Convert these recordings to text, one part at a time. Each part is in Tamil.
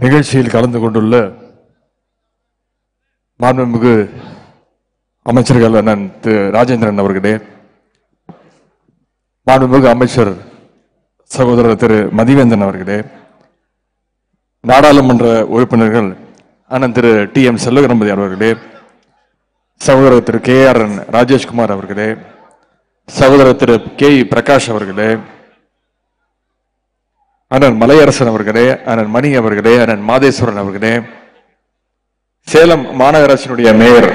நிகழ்ச்சியில் கலந்து கொண்டுள்ள மாண்புமிகு அமைச்சர்கள் அண்ணன் திரு ராஜேந்திரன் அவர்களே மாண்புமிகு அமைச்சர் சகோதரர் திரு மதிவேந்தன் அவர்களே நாடாளுமன்ற உறுப்பினர்கள் அண்ணன் திரு டி எம் செல்வகணபதி அவர்களே சகோதரர் Thiru K R N Rajeshkumar அவர்களே சகோதரர் திரு கே பிரகாஷ் அவர்களே அண்ணன் மலையரசன் அவர்களே அண்ணன் மணி அவர்களே அண்ணன் மாதேஸ்வரன் அவர்களே சேலம் மாநகராட்சியினுடைய மேயர்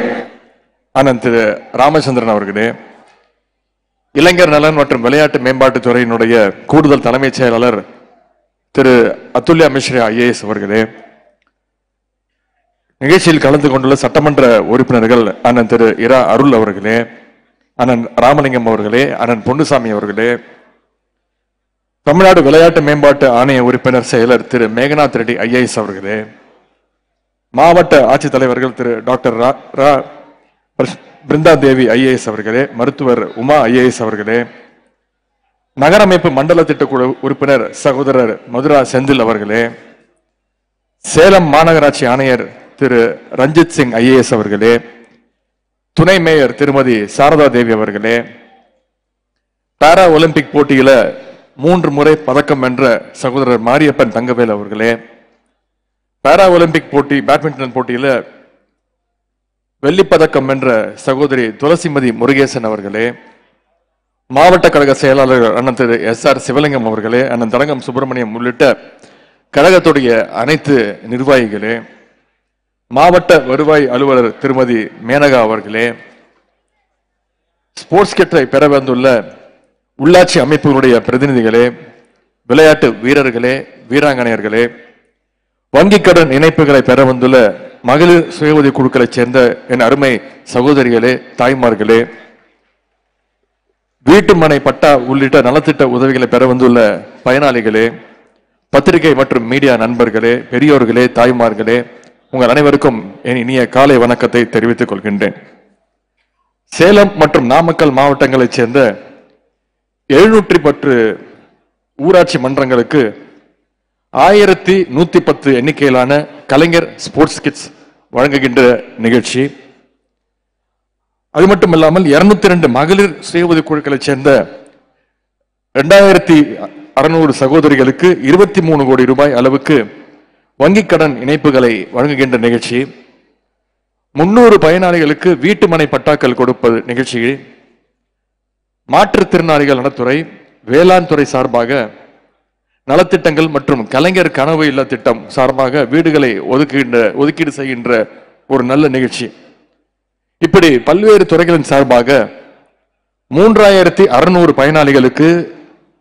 அண்ணன் திரு ராமச்சந்திரன் அவர்களே இளைஞர் நலன் மற்றும் விளையாட்டு மேம்பாட்டுத் துறையினுடைய கூடுதல் தலைமைச் செயலாளர் திரு அத்துல்யா மிஸ்ரா ஐஏஎஸ் அவர்களே நிகழ்ச்சியில் கலந்து கொண்டுள்ள சட்டமன்ற உறுப்பினர்கள் அண்ணன் திரு இரா அருள் அவர்களே அண்ணன் ராமலிங்கம் அவர்களே அண்ணன் பொன்னுசாமி அவர்களே தமிழ்நாடு விளையாட்டு மேம்பாட்டு ஆணைய உறுப்பினர் செயலர் திரு மேகநாத் ரெட்டி ஐஏஎஸ் அவர்களே. மாவட்ட ஆட்சித்தலைவர்கள் திரு டாக்டர் ரா- ரா பிருந்தா தேவி ஐஏஎஸ் அவர்களே மருத்துவர் உமா ஐஏஎஸ் அவர்களே. நகரமைப்பு மண்டல திட்டக்குழு உறுப்பினர் சகோதரர் மதுரா செந்தில் அவர்களே. சேலம் மாநகராட்சி ஆணையர் திரு ரஞ்சித் சிங் ஐஏஎஸ் அவர்களே. துணை மேயர் திருமதி சாரதா தேவி அவர்களே. பாரா ஒலிம்பிக் போட்டியில மூன்று முறை பதக்கம் வென்ற சகோதரர் மாரியப்பன் தங்கவேல் அவர்களே பாரா ஒலிம்பிக் போட்டி பேட்மிண்டன் போட்டியில் வெள்ளிப்பதக்கம் வென்ற சகோதரி துளசிமதி முருகேசன் அவர்களே மாவட்ட கழக செயலாளர் அண்ணன் திரு எஸ் ஆர் சிவலிங்கம் அவர்களே அண்ணன் தரங்கம் சுப்பிரமணியம் உள்ளிட்ட கழகத்துடைய அனைத்து நிர்வாகிகளே மாவட்ட வருவாய் அலுவலர் திருமதி மேனகா அவர்களே ஸ்போர்ட்ஸ் கிட்டை பெற வந்துள்ள உள்ளாட்சி அமைப்புகளுடைய பிரதிநிதிகளே விளையாட்டு வீரர்களே வீராங்கனையர்களே வங்கிக் கடன் இணைப்புகளை பெற வந்துள்ள மகளிர் சுய உதவி குழுக்களைச் சேர்ந்த என் அருமை சகோதரிகளே தாய்மார்களே வீட்டு மனை பட்டா உள்ளிட்ட நலத்திட்ட உதவிகளை பெற வந்துள்ள பயனாளிகளே பத்திரிகை மற்றும் மீடியா நண்பர்களே பெரியோர்களே தாய்மார்களே உங்கள் அனைவருக்கும் என் இனிய காலை வணக்கத்தை தெரிவித்துக் கொள்கின்றேன். சேலம் மற்றும் நாமக்கல் மாவட்டங்களைச் சேர்ந்த எழுநூற்றி பத்து ஊராட்சி மன்றங்களுக்கு ஆயிரத்தி நூற்றி பத்து எண்ணிக்கையிலான கலைஞர் ஸ்போர்ட்ஸ் கிட்ஸ் வழங்குகின்ற நிகழ்ச்சி. அது மட்டும் இல்லாமல் இருநூத்தி ரெண்டு மகளிர் சுய குழுக்களைச் சேர்ந்த ரெண்டாயிரத்தி அறுநூறு சகோதரிகளுக்கு இருபத்தி மூணு கோடி ரூபாய் அளவுக்கு வங்கிக் கடன் இணைப்புகளை வழங்குகின்ற நிகழ்ச்சி. முன்னூறு பயனாளிகளுக்கு வீட்டு மனை பட்டாக்கள் கொடுப்பது நிகழ்ச்சி. மாற்றுத்திறனாளிகள் நலத்துறை வேளாண் துறை சார்பாக நலத்திட்டங்கள் மற்றும் கலைஞர் கனவு இல்ல திட்டம் சார்பாக வீடுகளை ஒதுக்குகின்ற ஒதுக்கீடு செய்கின்ற ஒரு நல்ல நிகழ்ச்சி. இப்படி பல்வேறு துறைகளின் சார்பாக மூன்றாயிரத்தி அறுநூறு பயனாளிகளுக்கு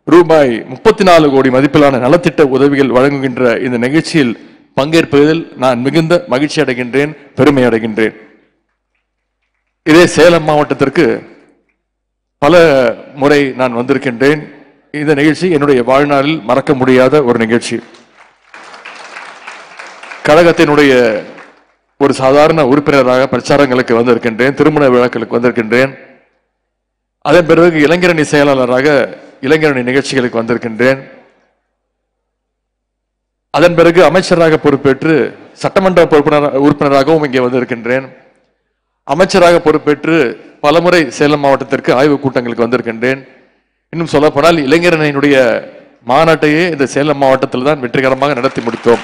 ரூபாய் முப்பத்தி நாலு கோடி மதிப்பிலான நலத்திட்ட உதவிகள் வழங்குகின்ற இந்த நிகழ்ச்சியில் பங்கேற்பதில் நான் மிகுந்த மகிழ்ச்சி அடைகின்றேன் பெருமை அடைகின்றேன் இதே சேலம் மாவட்டத்திற்கு பல முறை நான் வந்திருக்கின்றேன். இந்த நிகழ்ச்சி என்னுடைய வாழ்நாளில் மறக்க முடியாத ஒரு நிகழ்ச்சி. கழகத்தினுடைய ஒரு சாதாரண உறுப்பினராக பிரச்சாரங்களுக்கு வந்திருக்கின்றேன் திருமண விழாக்களுக்கு வந்திருக்கின்றேன். அதன் பிறகு இளைஞரணி செயலாளராக இளைஞரணி நிகழ்ச்சிகளுக்கு வந்திருக்கின்றேன். அதன் பிறகு அமைச்சராக பொறுப்பேற்று சட்டமன்ற பொறுப்பினர் உறுப்பினராகவும் இங்கே வந்திருக்கின்றேன். அமைச்சராக பொறுப்பேற்று பலமுறை சேலம் மாவட்டத்திற்கு ஆய்வுக் கூட்டங்களுக்கு வந்திருக்கின்றேன். இன்னும் சொல்ல போனால் இளைஞரணியினுடைய மாநாட்டையே இந்த சேலம் மாவட்டத்தில் தான் வெற்றிகரமாக நடத்தி முடித்தோம்.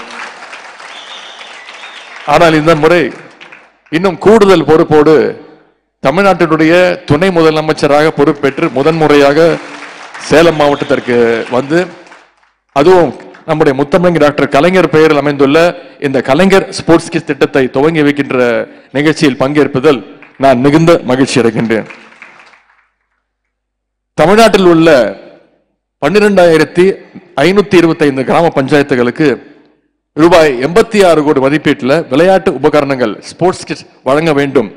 ஆனால் இந்த முறை இன்னும் கூடுதல் பொறுப்போடு தமிழ்நாட்டினுடைய துணை முதலமைச்சராக பொறுப்பேற்று முதன்முறையாக சேலம் மாவட்டத்திற்கு வந்து அதுவும் நம்முடைய முத்தமிழ் டாக்டர் கலைஞர் பெயரில் அமைந்துள்ள இந்த கலைஞர் ஸ்போர்ட்ஸ் கிஸ் திட்டத்தை துவங்கி வைக்கின்ற நிகழ்ச்சியில் பங்கேற்பதில் நான் மிகுந்த மகிழ்ச்சி அடைகின்றேன். தமிழ்நாட்டில் உள்ள பன்னிரெண்டாயிரத்தி ஐநூத்தி இருபத்தி ஐந்து கிராம பஞ்சாயத்துகளுக்கு ரூபாய் எண்பத்தி ஆறு கோடி மதிப்பீட்டில் விளையாட்டு உபகரணங்கள் ஸ்போர்ட்ஸ் கிட்ஸ் வழங்க வேண்டும்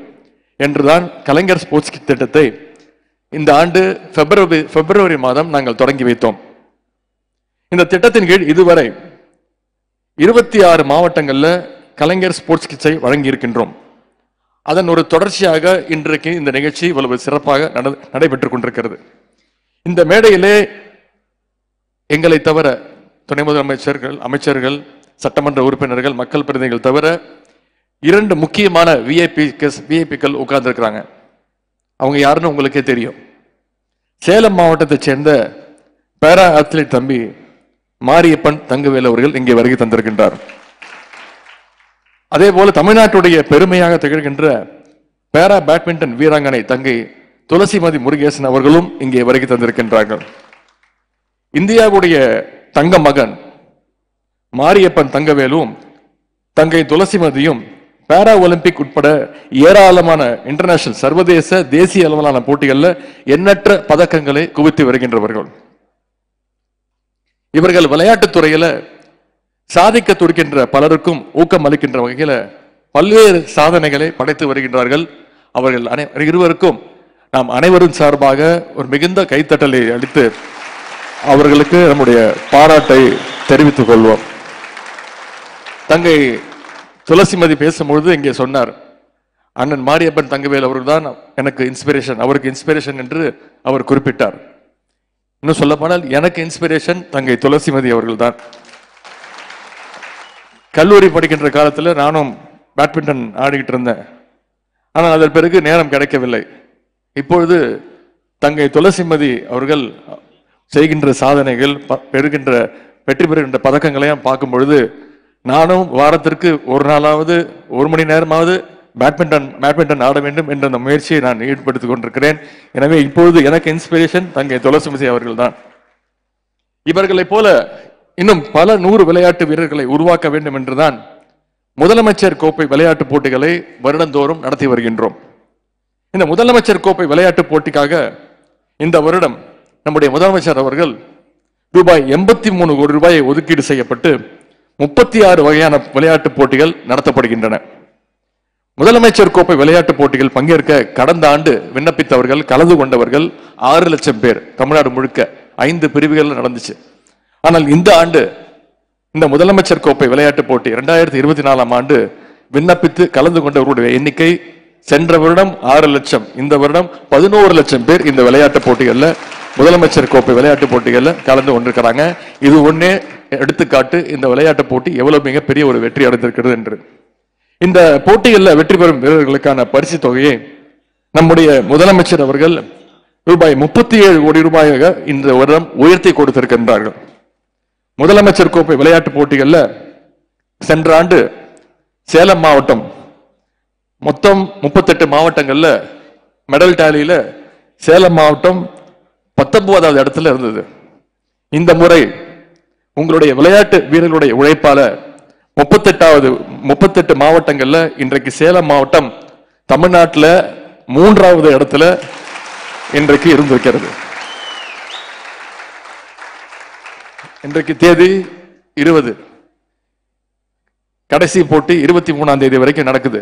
என்றுதான் கலைஞர் ஸ்போர்ட்ஸ் கிட் திட்டத்தை இந்த ஆண்டு பிப்ரவரி பிப்ரவரி மாதம் நாங்கள் தொடங்கி வைத்தோம். இந்த திட்டத்தின் கீழ் இதுவரை இருபத்தி ஆறு மாவட்டங்களில் கலைஞர் ஸ்போர்ட்ஸ் கிட்ஸை வழங்கி இருக்கின்றோம் அதன் ஒரு தொடர்ச்சியாக இன்றைக்கு இந்த நிகழ்ச்சி இவ்வளவு சிறப்பாக நட- நடைபெற்றுக் கொண்டிருக்கிறது. இந்த மேடையிலே எங்களை தவிர துணை முதலமைச்சர்கள் அமைச்சர்கள் சட்டமன்ற உறுப்பினர்கள் மக்கள் பிரதிநிதிகள் தவிர இரண்டு முக்கியமான விஐபி விஐபிக்கள் உட்கார்ந்துருக்கிறாங்க. அவங்க யாருன்னு உங்களுக்கே தெரியும். சேலம் மாவட்டத்தைச் சேர்ந்த பேரா அத்லீட் தம்பி மாரியப்பன் தங்கவேல் அவர்கள் இங்கே வருகை தந்திருக்கின்றார். அதே போல தமிழ்நாட்டுடைய பெருமையாக திகழ்கின்ற பேரா பேட்மிண்டன் வீராங்கனை தங்கை துளசிமதி முருகேசன் அவர்களும் இங்கே வருகை தந்திருக்கின்றார்கள். இந்தியாவுடைய தங்க மகன் மாரியப்பன் தங்கவேலும் தங்கை துளசிமதியும் பேரா ஒலிம்பிக் உட்பட ஏராளமான இன்டர்நேஷனல் சர்வதேச தேசிய அளவிலான போட்டிகளில் எண்ணற்ற பதக்கங்களை குவித்து வருகின்றவர்கள். இவர்கள் விளையாட்டுத் துறையில சாதிக்க துடிக்கின்ற பலருக்கும் ஊக்கம் அளிக்கின்ற வகையில பல்வேறு சாதனைகளை படைத்து வருகின்றார்கள். அவர்கள் அனை இருவருக்கும் நாம் அனைவரும் சார்பாக ஒரு மிகுந்த கைத்தட்டலை அளித்து அவர்களுக்கு நம்முடைய பாராட்டை தெரிவித்துக் கொள்வோம். தங்கை துளசிமதி பேசும்பொழுது இங்கே சொன்னார் அண்ணன் மாரியப்பன் தங்கவேல் அவர்கள்தான் எனக்கு இன்ஸ்பிரேஷன் அவருக்கு இன்ஸ்பிரேஷன் என்று அவர் குறிப்பிட்டார். இன்னும் சொல்லப்போனால் எனக்கு இன்ஸ்பிரேஷன் தங்கை துளசிமதி அவர்கள் தான் கல்லூரி படிக்கின்ற காலத்தில் நானும் பேட்மிண்டன் ஆடிக்கிட்டு இருந்தேன். ஆனால் அதன் பிறகு நேரம் கிடைக்கவில்லை. இப்பொழுது தங்கை துளசிமதி அவர்கள் செய்கின்ற சாதனைகள் ப- பெறுகின்ற வெற்றி பெறுகின்ற பதக்கங்களையும் பார்க்கும் பொழுது நானும் வாரத்திற்கு ஒரு நாளாவது ஒரு மணி நேரமாவது பேட்மிண்டன் பேட்மிண்டன் ஆட வேண்டும் என்ற அந்த முயற்சியை நான் ஈடுபடுத்திக் கொண்டிருக்கிறேன். எனவே இப்பொழுது எனக்கு இன்ஸ்பிரேஷன் தங்கை துளசிமதி அவர்கள்தான். இவர்களைப் போல இன்னும் பல நூறு விளையாட்டு வீரர்களை உருவாக்க வேண்டும் என்றுதான் முதலமைச்சர் கோப்பை விளையாட்டு போட்டிகளை வருடந்தோறும் நடத்தி வருகின்றோம். இந்த முதலமைச்சர் கோப்பை விளையாட்டு போட்டிக்காக இந்த வருடம் நம்முடைய முதலமைச்சர் அவர்கள் ரூபாய் எண்பத்தி மூணு கோடி ரூபாயை ஒதுக்கீடு செய்யப்பட்டு முப்பத்தி ஆறு வகையான விளையாட்டு போட்டிகள் நடத்தப்படுகின்றன. முதலமைச்சர் கோப்பை விளையாட்டு போட்டிகள் பங்கேற்க கடந்த ஆண்டு விண்ணப்பித்தவர்கள் கலந்து கொண்டவர்கள் ஆறு லட்சம் பேர். தமிழ்நாடு முழுக்க ஐந்து பிரிவுகள் நடந்துச்சு. ஆனால் இந்த ஆண்டு இந்த முதலமைச்சர் கோப்பை விளையாட்டு போட்டி இரண்டாயிரத்தி இருபத்தி நாலாம் ஆண்டு விண்ணப்பித்து கலந்து கொண்டவர்களுடைய எண்ணிக்கை சென்ற வருடம் ஆறு லட்சம் இந்த வருடம் பதினோரு லட்சம் பேர் இந்த விளையாட்டுப் போட்டிகளில் முதலமைச்சர் கோப்பை விளையாட்டுப் போட்டிகளில் கலந்து கொண்டிருக்கிறாங்க. இது ஒண்ணே எடுத்துக்காட்டு இந்த விளையாட்டுப் போட்டி எவ்வளவு மிகப்பெரிய ஒரு வெற்றி அடைந்திருக்கிறது என்று. இந்த போட்டிகளில் வெற்றி பெறும் வீரர்களுக்கான பரிசு தொகையை நம்முடைய முதலமைச்சர் அவர்கள் ரூபாய் முப்பத்தி ஏழு கோடி ரூபாயாக இந்த வருடம் உயர்த்தி கொடுத்திருக்கின்றார்கள். முதலமைச்சர் கோப்பை விளையாட்டு போட்டிகளில் சென்ற ஆண்டு சேலம் மாவட்டம் மொத்தம் முப்பத்தெட்டு மாவட்டங்களில் மெடல் டேலியில் சேலம் மாவட்டம் பத்தொன்பதாவது இடத்துல இருந்தது. இந்த முறை உங்களுடைய விளையாட்டு வீரர்களுடைய உழைப்பால முப்பத்தெட்டாவது முப்பத்தெட்டு மாவட்டங்கள்ல இன்றைக்கு சேலம் மாவட்டம் தமிழ்நாட்டில் மூன்றாவது இடத்துல இன்றைக்கு இருந்திருக்கிறது. இன்றைக்கு தேதி இருபது. கடைசி போட்டி இருபத்தி மூணாம் தேதி வரைக்கும் நடக்குது.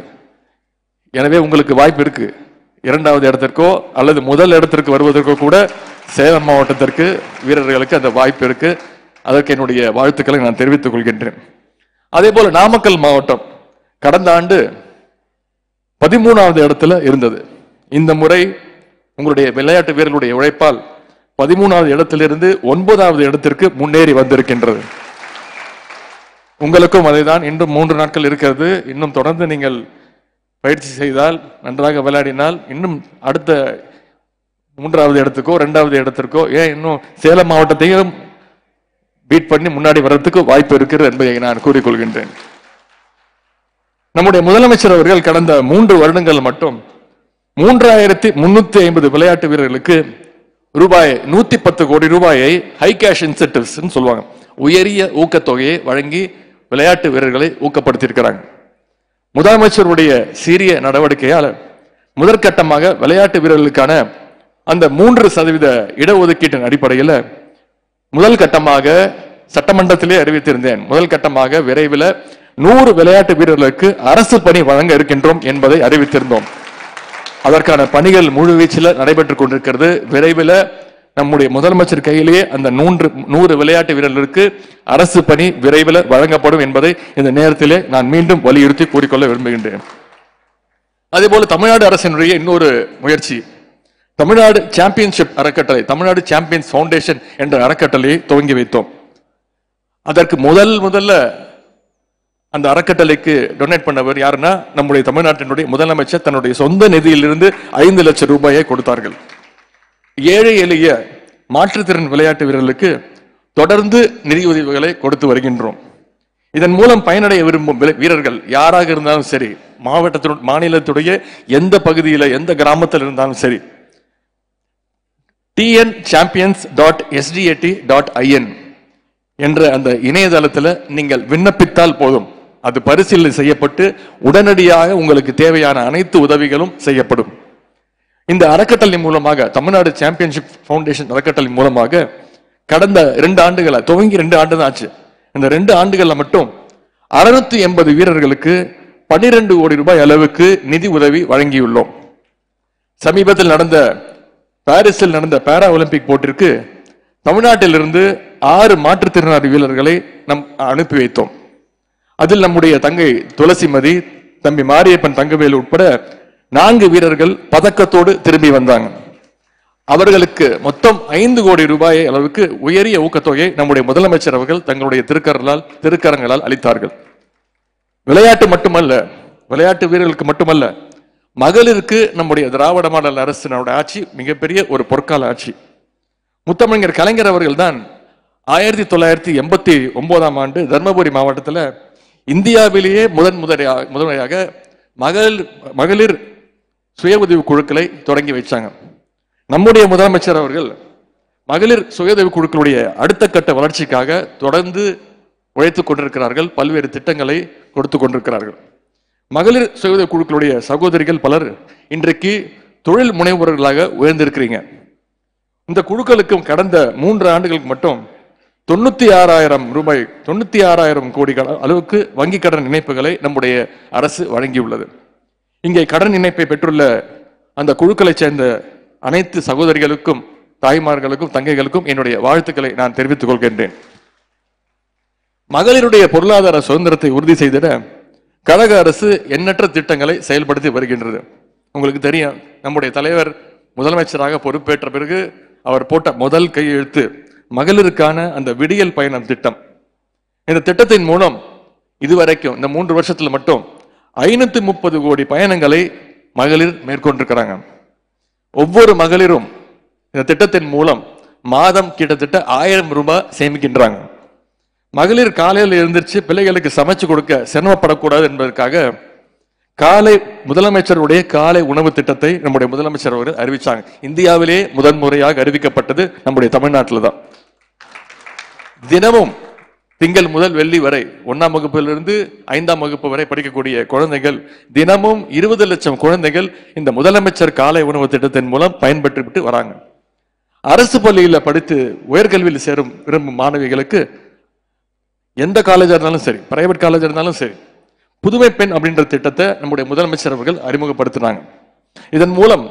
எனவே உங்களுக்கு வாய்ப்பு இருக்கு. இரண்டாவது இடத்திற்கோ அல்லது முதல் இடத்திற்கு வருவதற்கோ கூட சேலம் மாவட்டத்திற்கு வீரர்களுக்கு அந்த வாய்ப்பு இருக்கு. அதற்கு என்னுடைய வாழ்த்துக்களை நான் தெரிவித்துக் கொள்கின்றேன். அதே போல நாமக்கல் மாவட்டம் கடந்த ஆண்டு பதிமூணாவது இடத்துல இருந்தது. இந்த முறை உங்களுடைய விளையாட்டு வீரர்களுடைய உழைப்பால் பதிமூணாவது இடத்திலிருந்து ஒன்பதாவது இடத்திற்கு முன்னேறி வந்திருக்கின்றது. உங்களுக்கும் அதைதான் இன்னும் மூன்று நாட்கள் இருக்கிறது. இன்னும் தொடர்ந்து நீங்கள் பயிற்சி செய்தால் நன்றாக விளையாடினால் இன்னும் அடுத்த மூன்றாவது இடத்துக்கோ ரெண்டாவது இடத்திற்கோ ஏன் இன்னும் சேலம் மாவட்டத்தையும் பீட் பண்ணி முன்னாடி வர்றதுக்கு வாய்ப்பு இருக்கிறது என்பதை நான் கூறிக்கொள்கின்றேன். நம்முடைய முதலமைச்சர் அவர்கள் கடந்த மூன்று வருடங்கள் மட்டும் மூன்றாயிரத்தி முன்னூத்தி ஐம்பது விளையாட்டு வீரர்களுக்கு ரூபாய் நூத்தி பத்து கோடி ரூபாயை ஹை கேஷ் இன்சென்டிவ்ஸ் சொல்லுவாங்க. உயரிய ஊக்கத்தொகையை வழங்கி விளையாட்டு வீரர்களை ஊக்கப்படுத்தியிருக்கிறாங்க. முதலமைச்சருடைய சீரிய நடவடிக்கையால் முதற்கட்டமாக விளையாட்டு வீரர்களுக்கான அந்த மூன்று சதவீத இடஒதுக்கீட்டின் அடிப்படையில் முதல் கட்டமாக சட்டமன்றத்திலே அறிவித்திருந்தேன். முதல் கட்டமாக விரைவில் நூறு விளையாட்டு வீரர்களுக்கு அரசு பணி வழங்க இருக்கின்றோம் என்பதை அறிவித்திருந்தோம். அதற்கான பணிகள் முழுவீச்சில் நடைபெற்றுக் கொண்டிருக்கிறது. விரைவில் நம்முடைய முதலமைச்சர் கையிலேயே அந்த நூன்று நூறு விளையாட்டு வீரர்களுக்கு அரசு பணி விரைவில் வழங்கப்படும் என்பதை இந்த நேரத்திலே நான் மீண்டும் வலியுறுத்தி கூறிக்கொள்ள விரும்புகின்றேன். அதேபோல தமிழ்நாடு அரசினுடைய இன்னொரு முயற்சி. தமிழ்நாடு சாம்பியன்ஷிப் அறக்கட்டளை தமிழ்நாடு சாம்பியன்ஸ் ஃபவுண்டேஷன் என்ற அறக்கட்டளையை துவங்கி வைத்தோம். அதற்கு முதல் முதல்ல அந்த அறக்கட்டளைக்கு டொனேட் பண்ணவர் யாருன்னா நம்முடைய தமிழ்நாட்டினுடைய முதலமைச்சர் தன்னுடைய சொந்த நிதியிலிருந்து ஐந்து லட்சம் ரூபாயை கொடுத்தார்கள். ஏழை எளிய மாற்றுத்திறன் விளையாட்டு வீரர்களுக்கு தொடர்ந்து நிதியுதவிகளை கொடுத்து வருகின்றோம். இதன் மூலம் பயனடைய விரும்பும் வீரர்கள் யாராக இருந்தாலும் சரி மாவட்டத்தினுடைய மாநிலத்துடைய எந்த பகுதியில் எந்த கிராமத்தில் இருந்தாலும் சரி TN champions dot SDAT dot IN என்ற அந்த இணையதளத்தில் நீங்கள் விண்ணப்பித்தால் போதும். அது பரிசீலனை செய்யப்பட்டு உடனடியாக உங்களுக்கு தேவையான அனைத்து உதவிகளும் செய்யப்படும். இந்த அறக்கட்டளை மூலமாக தமிழ்நாடு சாம்பியன்ஷிப் ஃபவுண்டேஷன் அறக்கட்டளை மூலமாக கடந்த ரெண்டு ஆண்டுகளை துவங்கி ரெண்டு ஆண்டு தான் ஆச்சு. இந்த ரெண்டு ஆண்டுகளில் மட்டும் அறுநூத்தி எண்பது வீரர்களுக்கு பன்னிரண்டு கோடி ரூபாய் அளவுக்கு நிதி உதவி வழங்கியுள்ளோம். சமீபத்தில் நடந்த பாரிஸில் நடந்த பாரா ஒலிம்பிக் போட்டிற்கு தமிழ்நாட்டிலிருந்து ஆறு மாற்றுத்திறனாளி வீரர்களை நம் அனுப்பி வைத்தோம். அதில் நம்முடைய தங்கை துளசிமதி தம்பி மாரியப்பன் தங்கவேல் உட்பட நான்கு வீரர்கள் பதக்கத்தோடு திரும்பி வந்தாங்க. அவர்களுக்கு மொத்தம் ஐந்து கோடி ரூபாய் அளவுக்கு உயரிய ஊக்கத்தொகையை நம்முடைய முதலமைச்சர் அவர்கள் தங்களுடைய திருக்கரலால் திருக்கரங்களால் அளித்தார்கள். விளையாட்டு மட்டுமல்ல விளையாட்டு வீரர்களுக்கு மட்டுமல்ல மகளிருக்கு நம்முடைய திராவிட மாடல் அரசினுடைய ஆட்சி மிகப்பெரிய ஒரு பொற்கால ஆட்சி. முத்தமிழர் கலைஞர் அவர்கள் தான் ஆயிரத்தி தொள்ளாயிரத்தி எண்பத்தி ஒன்பதாம் ஆண்டு தர்மபுரி மாவட்டத்தில் இந்தியாவிலேயே முதன் முதலையாக முதன்மையாக மகளிர் மகளிர் சுய உதவி குழுக்களை தொடங்கி வைச்சாங்க. நம்முடைய முதலமைச்சர் அவர்கள் மகளிர் சுய உதவி குழுக்களுடைய அடுத்த கட்ட வளர்ச்சிக்காக தொடர்ந்து உழைத்துக் கொண்டிருக்கிறார்கள் பல்வேறு திட்டங்களை கொடுத்து கொண்டிருக்கிறார்கள். மகளிர் சுய குழுக்களுடைய சகோதரிகள் பலர் இன்றைக்கு தொழில் முனைவர்களாக உயர்ந்திருக்கிறீங்க. இந்த குழுக்களுக்கும் கடந்த மூன்று ஆண்டுகளுக்கு மட்டும் தொண்ணூத்தி ஆறாயிரம் ரூபாய் தொண்ணூத்தி ஆறாயிரம் கோடி அளவுக்கு வங்கி கடன் இணைப்புகளை நம்முடைய அரசு வழங்கியுள்ளது. இங்கே கடன் இணைப்பை பெற்றுள்ள அந்த குழுக்களைச் சேர்ந்த அனைத்து சகோதரிகளுக்கும் தாய்மார்களுக்கும் தங்கைகளுக்கும் என்னுடைய வாழ்த்துக்களை நான் தெரிவித்துக் கொள்கின்றேன். மகளிருடைய பொருளாதார சுதந்திரத்தை உறுதி செய்திட கழக அரசு எண்ணற்ற திட்டங்களை செயல்படுத்தி வருகின்றது. உங்களுக்கு தெரியும் நம்முடைய தலைவர் முதலமைச்சராக பொறுப்பேற்ற பிறகு அவர் போட்ட முதல் கையெழுத்து மகளிருக்கான அந்த விடியல் பயணம் திட்டம். இந்த திட்டத்தின் மூலம் இதுவரைக்கும் இந்த மூன்று வருஷத்துல மட்டும் ஐநூத்தி முப்பது கோடி பயணங்களை மகளிர் மேற்கொண்டிருக்கிறாங்க. ஒவ்வொரு மகளிரும் இந்த திட்டத்தின் மூலம் மாதம் கிட்டத்தட்ட ஆயிரம் ரூபாய் சேமிக்கின்றாங்க. மகளிர் காலையில் எழுந்திருச்சு பிள்ளைகளுக்கு சமைச்சு கொடுக்க சிரமப்படக்கூடாது என்பதற்காக காலை முதலமைச்சருடைய காலை உணவு திட்டத்தை நம்முடைய முதலமைச்சர் அவர்கள் அறிவிச்சாங்க. இந்தியாவிலே முதன்முறையாக அறிவிக்கப்பட்டது நம்முடைய தமிழ்நாட்டில் தான் தினமும் திங்கள் முதல் வெள்ளி வரை ஒன்னாம் வகுப்பிலிருந்து ஐந்தாம் வகுப்பு வரை படிக்கக்கூடிய குழந்தைகள் தினமும் இருபது லட்சம் குழந்தைகள் இந்த முதலமைச்சர் காலை உணவு திட்டத்தின் மூலம் பயன்பெற்றுவிட்டு வராங்க. அரசு பள்ளியில் படித்து உயர்கல்வியில் சேரும் விரும்பும் மாணவிகளுக்கு எந்த காலேஜாக இருந்தாலும் சரி பிரைவேட் காலேஜாக இருந்தாலும் சரி புதுமை பெண் அப்படின்ற திட்டத்தை நம்முடைய முதலமைச்சர் அவர்கள் அறிமுகப்படுத்தினாங்க இதன் மூலம்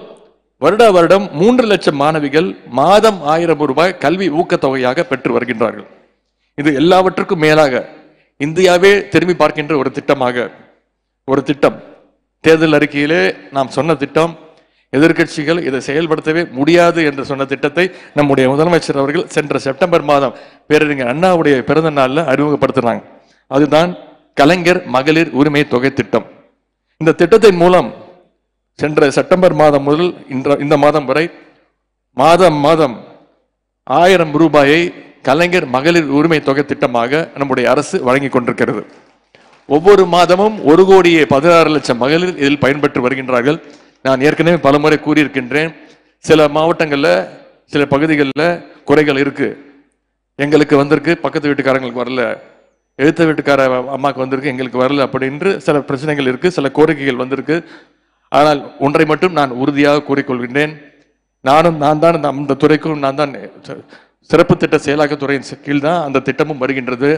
வருட வருடம் மூன்று லட்சம் மாணவிகள் மாதம் ஆயிரம் ரூபாய் கல்வி ஊக்கத்தொகையாக பெற்று வருகின்றார்கள். இது எல்லாவற்றுக்கும் மேலாக இந்தியாவே திரும்பி பார்க்கின்ற ஒரு திட்டமாக ஒரு திட்டம். தேர்தல் அறிக்கையிலே நாம் சொன்ன திட்டம் எதிர்க்கட்சிகள் இதை செயல்படுத்தவே முடியாது என்று சொன்ன திட்டத்தை நம்முடைய முதலமைச்சர் அவர்கள் சென்ற செப்டம்பர் மாதம் பேரறிஞர் அண்ணாவுடைய பிறந்த நாளில் அறிமுகப்படுத்தினாங்க. அதுதான் கலைஞர் மகளிர் உரிமை தொகை திட்டம். இந்த திட்டத்தின் மூலம் சென்ற செப்டம்பர் மாதம் முதல் இன்ற இந்த மாதம் வரை மாதம் மாதம் ஆயிரம் ரூபாயை கலைஞர் மகளிர் உரிமை தொகை திட்டமாக நம்முடைய அரசு வழங்கி கொண்டிருக்கிறது. ஒவ்வொரு மாதமும் ஒரு கோடியே பதினாறு லட்சம் மகளிர் இதில் பயன்பெற்று வருகின்றார்கள். நான் ஏற்கனவே பலமுறை கூறியிருக்கின்றேன் சில மாவட்டங்களில் சில பகுதிகளில் குறைகள் இருக்குது எங்களுக்கு வந்திருக்கு பக்கத்து வீட்டுக்காரங்களுக்கு வரல. எழுத்த வீட்டுக்கார அம்மாக்கு வந்திருக்கு எங்களுக்கு வரல அப்படின்று சில பிரச்சனைகள் இருக்குது சில கோரிக்கைகள் வந்திருக்கு. ஆனால் ஒன்றை மட்டும் நான் உறுதியாக கூறிக்கொள்கின்றேன். நானும் நான் தான் அந்த துறைக்கும் நான் தான் சிறப்பு திட்ட செயலாக்கத்துறையின் கீழ் தான் அந்த திட்டமும் வருகின்றது.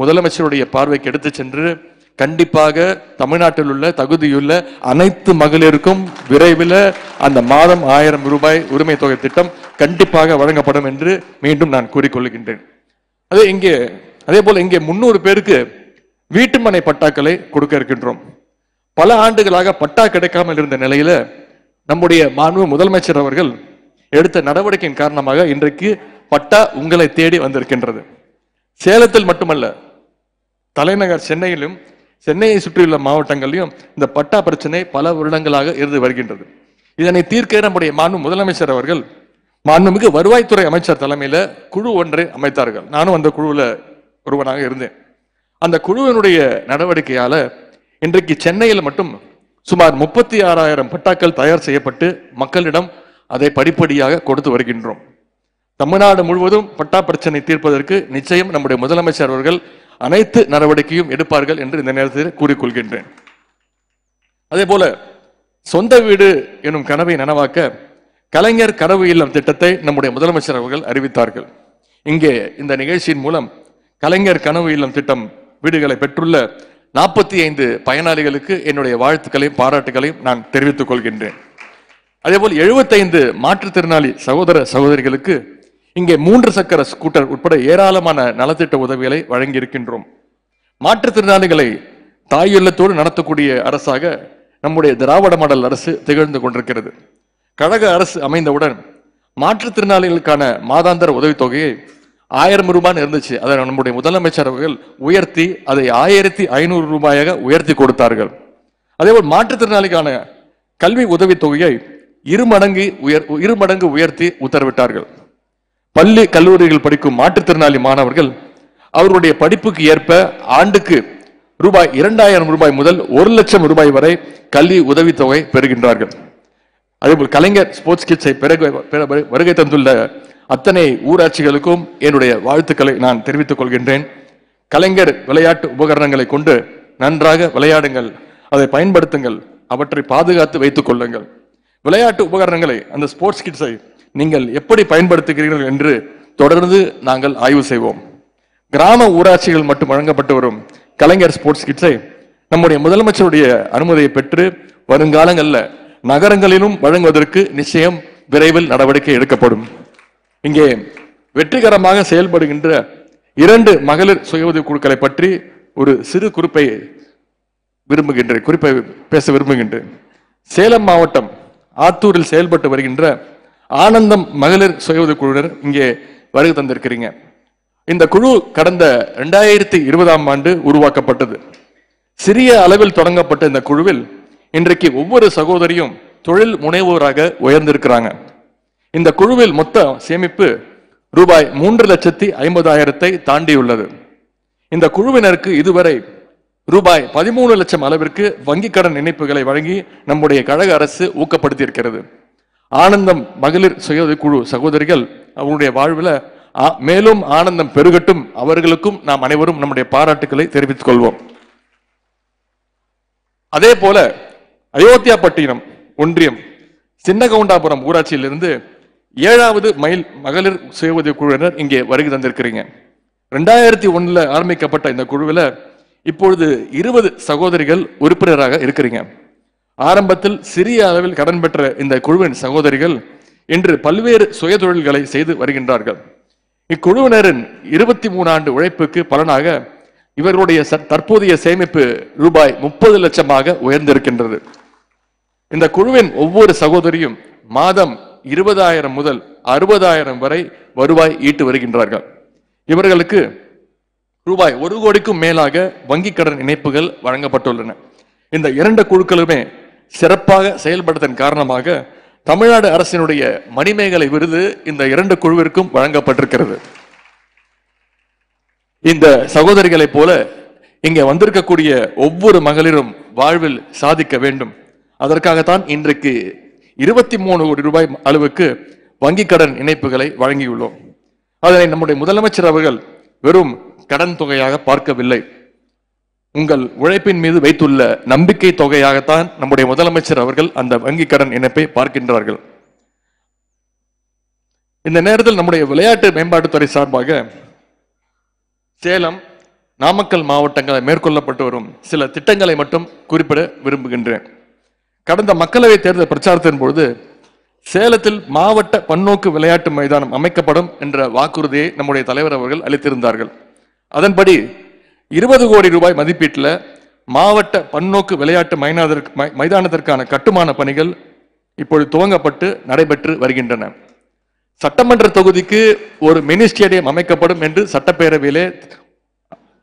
முதலமைச்சருடைய பார்வைக்கு எடுத்து சென்று கண்டிப்பாக தமிழ்நாட்டில் உள்ள தகுதியுள்ள அனைத்து மகளிருக்கும் விரைவில் அந்த மாதம் ஆயிரம் ரூபாய் உரிமை தொகை திட்டம் கண்டிப்பாக வழங்கப்படும் என்று மீண்டும் நான் கூறிக்கொள்கின்றேன். அதே இங்கே அதே போல இங்கே முன்னூறு பேருக்கு வீட்டுமனை பட்டாக்களை கொடுக்க இருக்கின்றோம். பல ஆண்டுகளாக பட்டா கிடைக்காமல் இருந்த நிலையில நம்முடைய மாண்பு முதலமைச்சர் அவர்கள் எடுத்த நடவடிக்கையின் காரணமாக இன்றைக்கு பட்டா உங்களை தேடி வந்திருக்கின்றது. சேலத்தில் மட்டுமல்ல தலைநகர் சென்னையிலும் சென்னையை சுற்றியுள்ள மாவட்டங்களிலும் இந்த பட்டா பிரச்சனை பல வருடங்களாக இருந்து வருகின்றது. இதனை தீர்க்க நம்முடைய மாண்பு முதலமைச்சர் அவர்கள் மாண்புமிகு வருவாய்த்துறை அமைச்சர் தலைமையில் குழு ஒன்றை அமைத்தார்கள். நானும் அந்த குழுவில் ஒருவனாக இருந்தேன். அந்த குழுவினுடைய நடவடிக்கையால் இன்றைக்கு சென்னையில் மட்டும் சுமார் முப்பத்தி ஆறாயிரம் பட்டாக்கள் தயார் செய்யப்பட்டு மக்களிடம் அதை படிப்படியாக கொடுத்து வருகின்றோம். தமிழ்நாடு முழுவதும் பட்டா பிரச்சனை தீர்ப்பதற்கு நிச்சயம் நம்முடைய முதலமைச்சர் அவர்கள் அனைத்து நடவடிக்கையும் எடுப்பார்கள் என்று இந்த நேரத்தில் கூறிக்கொள்கின்றேன். அதே போல சொந்த வீடு எனும் கனவை நனவாக்க கலைஞர் கனவு இல்லம் திட்டத்தை நம்முடைய முதலமைச்சர் அவர்கள் அறிவித்தார்கள். இங்கே இந்த நிகழ்ச்சியின் மூலம் கலைஞர் கனவு இல்லம் திட்டம் வீடுகளை பெற்றுள்ள நாற்பத்தி ஐந்து பயனாளிகளுக்கு என்னுடைய வாழ்த்துக்களையும் பாராட்டுகளையும் நான் தெரிவித்துக் கொள்கின்றேன். அதேபோல் 75 மாற்றுத்திறனாளி சகோதர சகோதரிகளுக்கு இங்கே மூன்று சக்கர ஸ்கூட்டர் உட்பட ஏராளமான நலத்திட்ட உதவிகளை வழங்கி இருக்கின்றோம் மாற்றுத்திறனாளிகளை தாயுள்ளத்தோடு நடத்தக்கூடிய அரசாக நம்முடைய திராவிட மாடல் அரசு திகழ்ந்து கொண்டிருக்கிறது. கழக அரசு அமைந்தவுடன் மாற்றுத்திறனாளிகளுக்கான மாதாந்திர உதவித்தொகையை ஆயிரம் ரூபான்னு இருந்துச்சு. அதை நம்முடைய முதலமைச்சர் அவர்கள் உயர்த்தி அதை ஆயிரத்தி ஐநூறு ரூபாயாக உயர்த்தி கொடுத்தார்கள். அதேபோல் மாற்றுத்திறனாளிக்கான கல்வி உதவித்தொகையை இரு மடங்கு உயர் இரு மடங்கு உயர்த்தி உத்தரவிட்டார்கள். பள்ளி கல்லூரிகள் படிக்கும் மாற்றுத்திறனாளி மாணவர்கள் அவருடைய படிப்புக்கு ஏற்ப ஆண்டுக்கு ரூபாய் இரண்டாயிரம் ரூபாய் முதல் ஒரு லட்சம் ரூபாய் வரை கல்வி உதவித்தொகை பெறுகின்றார்கள். அதேபோல் கலைஞர் ஸ்போர்ட்ஸ் கிட்ஸை பிற- வருகை தந்துள்ள அத்தனை ஊராட்சிகளுக்கும் என்னுடைய வாழ்த்துக்களை நான் தெரிவித்துக் கொள்கின்றேன். கலைஞர் விளையாட்டு உபகரணங்களை கொண்டு நன்றாக விளையாடுங்கள். அதை பயன்படுத்துங்கள். அவற்றை பாதுகாத்து வைத்துக் கொள்ளுங்கள். விளையாட்டு உபகரணங்களை அந்த ஸ்போர்ட்ஸ் கிட்ஸை நீங்கள் எப்படி பயன்படுத்துகிறீர்கள் என்று தொடர்ந்து நாங்கள் ஆய்வு செய்வோம். கிராம ஊராட்சிகள் மட்டும் வழங்கப்பட்டு வரும் கலைஞர் ஸ்போர்ட்ஸ் கிட்ஸை நம்முடைய முதலமைச்சருடைய அனுமதியை பெற்று வருங்காலங்களில் நகரங்களிலும் வழங்குவதற்கு நிச்சயம் விரைவில் நடவடிக்கை எடுக்கப்படும். இங்கே வெற்றிகரமாக செயல்படுகின்ற இரண்டு மகளிர் சுய உதவி குழுக்களை பற்றி ஒரு சிறு குறிப்பை விரும்புகின்றேன். குறிப்பை பேச விரும்புகின்றேன். சேலம் மாவட்டம் ஆத்தூரில் செயல்பட்டு வருகின்ற ஆனந்தம் மகளிர் சுய உதவி குழுவினர் இங்கே வருகை தந்திருக்கிறீங்க. இந்த குழு கடந்த ரெண்டாயிரத்தி இருபதாம் ஆண்டு உருவாக்கப்பட்டது. சிறிய அளவில் தொடங்கப்பட்ட இந்த குழுவில் இன்றைக்கு ஒவ்வொரு சகோதரியும் தொழில் முனைவோராக உயர்ந்திருக்கிறாங்க. இந்த குழுவில் மொத்த சேமிப்பு ரூபாய் மூன்று லட்சத்தி ஐம்பதாயிரத்தை தாண்டியுள்ளது. இந்த குழுவினருக்கு இதுவரை ரூபாய் பதிமூணு லட்சம் அளவிற்கு வங்கிக் கடன் இணைப்புகளை வழங்கி நம்முடைய கழக அரசு ஊக்கப்படுத்தியிருக்கிறது. ஆனந்தம் மகளிர் சுய குழு சகோதரிகள் அவருடைய வாழ்வில் ஆ- மேலும் ஆனந்தம் பெருகட்டும். அவர்களுக்கும் நாம் அனைவரும் நம்முடைய பாராட்டுக்களை தெரிவித்துக் கொள்வோம். அதே போல அயோத்தியாப்பட்டினம் ஒன்றியம் சின்னகவுண்டாபுரம் ஊராட்சியிலிருந்து ஏழாவது மைல் மகளிர் சுய உதவி குழுவினர் இங்கே வருகை தந்திருக்கிறீங்க. ரெண்டாயிரத்தி ஒன்றில் ஆரம்பிக்கப்பட்ட இந்த குழுவில் இப்பொழுது இருபது சகோதரிகள் உறுப்பினராக இருக்கிறீங்க. ஆரம்பத்தில் சிறிய அளவில் கடன் பெற்ற இந்த குழுவின் சகோதரிகள் இன்று பல்வேறு சுய தொழில்களை செய்து வருகின்றார்கள். இக்குழுவினரின் இருபத்தி மூணு ஆண்டு உழைப்புக்கு பலனாக இவர்களுடைய தற்போதைய சேமிப்பு ரூபாய் முப்பது லட்சமாக உயர்ந்திருக்கின்றது. இந்த குழுவின் ஒவ்வொரு சகோதரியும் மாதம் இருபதாயிரம் முதல் அறுபதாயிரம் வரை வருவாய் ஈட்டு வருகின்றார்கள். இவர்களுக்கு ரூபாய் ஒரு கோடிக்கும் மேலாக வங்கிக் கடன் இணைப்புகள் வழங்கப்பட்டுள்ளன. இந்த இரண்டு குழுக்களுமே சிறப்பாக செயல்படுத்தன் காரணமாக தமிழ்நாடு அரசினுடைய மணிமேகலை விருது இந்த இரண்டு குழுவிற்கும் வழங்கப்பட்டிருக்கிறது. இந்த சகோதரிகளைப் போல இங்கே வந்திருக்கக்கூடிய ஒவ்வொரு மகளிரும் வாழ்வில் சாதிக்க வேண்டும். அதற்காகத்தான் இன்றைக்கு இருபத்தி மூணு கோடி ரூபாய் அளவுக்கு வங்கிக் கடன் இணைப்புகளை வழங்கியுள்ளோம். அதனை நம்முடைய முதலமைச்சர் அவர்கள் வெறும் கடன் தொகையாக பார்க்கவில்லை. உங்கள் உழைப்பின் மீது வைத்துள்ள நம்பிக்கை தொகையாகத்தான் நம்முடைய முதலமைச்சர் அவர்கள் அந்த வங்கிக் கடன் இணைப்பை பார்க்கின்றார்கள். இந்த நேரத்தில் நம்முடைய விளையாட்டு மேம்பாட்டுத்துறை சார்பாக சேலம் நாமக்கல் மாவட்டங்களில் மேற்கொள்ளப்பட்டு வரும் சில திட்டங்களை மட்டும் குறிப்பிட விரும்புகின்றேன். கடந்த மக்களவை தேர்தல் பிரச்சாரத்தின் பொழுது சேலத்தில் மாவட்ட பன்னோக்கு விளையாட்டு மைதானம் அமைக்கப்படும் என்ற வாக்குறுதியை நம்முடைய தலைவர் அவர்கள் அளித்திருந்தார்கள். அதன்படி இருபது கோடி ரூபாய் மதிப்பீட்டில் மாவட்ட பன்னோக்கு விளையாட்டு மைனாதற்கு மை- மைதானத்திற்கான கட்டுமான பணிகள் இப்பொழுது துவங்கப்பட்டு நடைபெற்று வருகின்றன. சட்டமன்ற தொகுதிக்கு ஒரு மினி ஸ்டேடியம் அமைக்கப்படும் என்று சட்டப்பேரவையிலே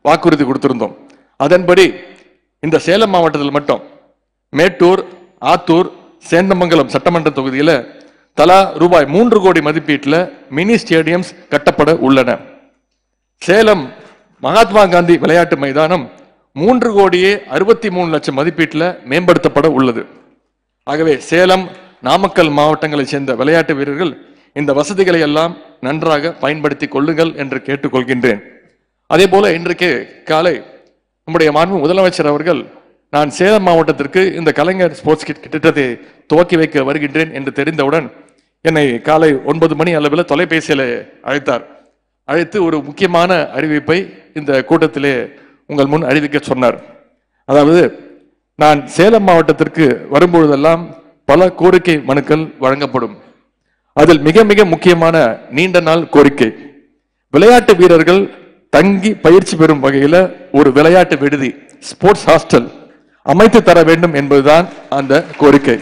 வாக்குறுதி கொடுத்திருந்தோம். அதன்படி இந்த சேலம் மாவட்டத்தில் மட்டும் மேட்டூர் ஆத்தூர் சேந்தமங்கலம் சட்டமன்ற தொகுதியில் தலா ரூபாய் மூன்று கோடி மதிப்பீட்டில் மினி ஸ்டேடியம்ஸ் கட்டப்பட உள்ளன. சேலம் மகாத்மா காந்தி விளையாட்டு மைதானம் மூன்று கோடியே அறுபத்தி மூணு லட்சம் மதிப்பீட்டில் மேம்படுத்தப்பட உள்ளது. ஆகவே சேலம் நாமக்கல் மாவட்டங்களைச் சேர்ந்த விளையாட்டு வீரர்கள் இந்த வசதிகளை எல்லாம் நன்றாக பயன்படுத்தி கொள்ளுங்கள் என்று கேட்டுக்கொள்கின்றேன். அதே போல இன்றைக்கு காலை நம்முடைய மாண்பு முதலமைச்சர் அவர்கள் நான் சேலம் மாவட்டத்திற்கு இந்த கலைஞர் ஸ்போர்ட்ஸ் கிட் திட்டத்தை துவக்கி வைக்க வருகின்றேன் என்று தெரிந்தவுடன் என்னை காலை ஒன்பது மணி அளவில் தொலைபேசியில் அழைத்தார். அழைத்து ஒரு முக்கியமான அறிவிப்பை இந்த கூட்டத்திலே உங்கள் முன் அறிவிக்க சொன்னார். அதாவது நான் சேலம் மாவட்டத்திற்கு வரும்பொழுதெல்லாம் பல கோரிக்கை மனுக்கள் வழங்கப்படும். அதில் மிக மிக முக்கியமான நீண்ட நாள் கோரிக்கை. விளையாட்டு வீரர்கள் தங்கி பயிற்சி பெறும் வகையில் ஒரு விளையாட்டு விடுதி ஸ்போர்ட்ஸ் ஹாஸ்டல் அமைத்து தர வேண்டும் என்பதுதான் அந்த கோரிக்கை.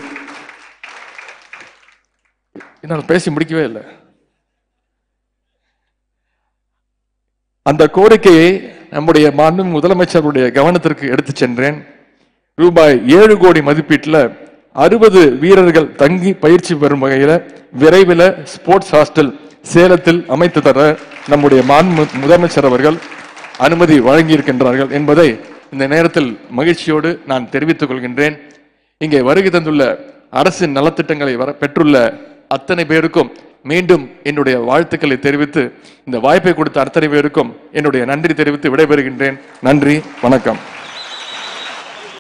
என்னால் பேசி முடிக்கவே இல்லை. அந்த கோரிக்கையை நம்முடைய மாண்பு முதலமைச்சருடைய கவனத்திற்கு எடுத்துச் சென்றேன். ரூபாய் ஏழு கோடி மதிப்பீட்டில் அறுபது வீரர்கள் தங்கி பயிற்சி பெறும் வகையில் விரைவில் ஸ்போர்ட்ஸ் ஹாஸ்டல் சேலத்தில் அமைத்து தர நம்முடைய மாண்பு முதலமைச்சர் அவர்கள் அனுமதி வழங்கியிருக்கின்றார்கள் என்பதை இந்த நேரத்தில் மகிழ்ச்சியோடு நான் தெரிவித்துக் கொள்கின்றேன். இங்கே வருகை தந்துள்ள அரசின் நலத்திட்டங்களை வர பெற்றுள்ள அத்தனை பேருக்கும் மீண்டும் என்னுடைய வாழ்த்துக்களை தெரிவித்து இந்த வாய்ப்பை கொடுத்த அத்தனை பேருக்கும் என்னுடைய நன்றி தெரிவித்து விடைபெறுகின்றேன். நன்றி வணக்கம்.